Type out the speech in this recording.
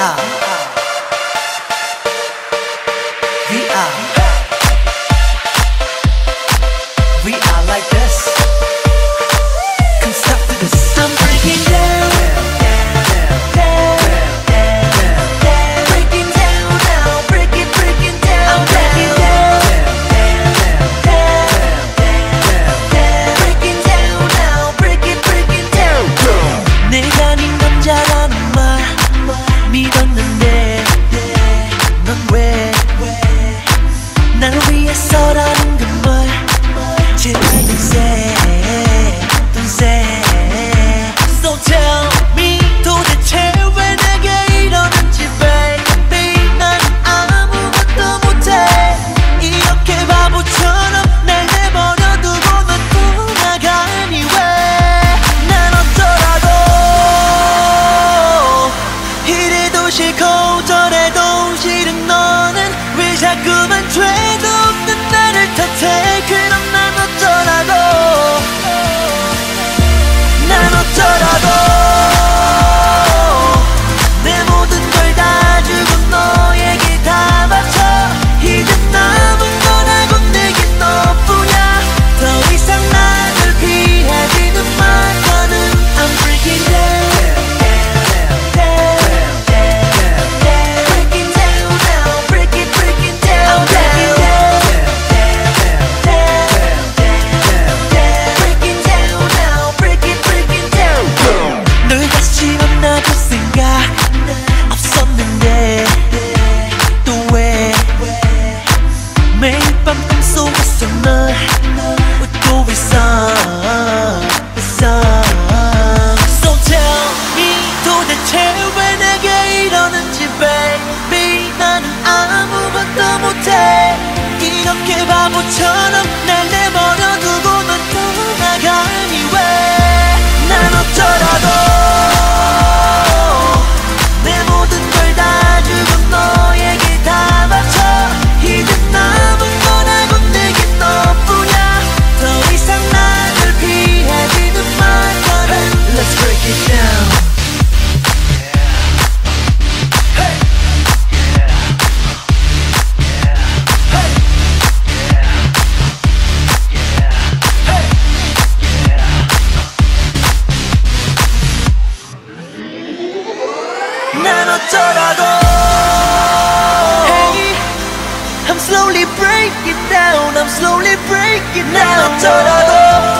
VR. VR. 싫고 어절해도 싫은 너는 왜 자꾸만 죄도 없는 나를 탓해? 그럼 나도 pretend 어쩌라고 Hey, I'm slowly breaking down I'm slowly breaking down. 어쩌라고?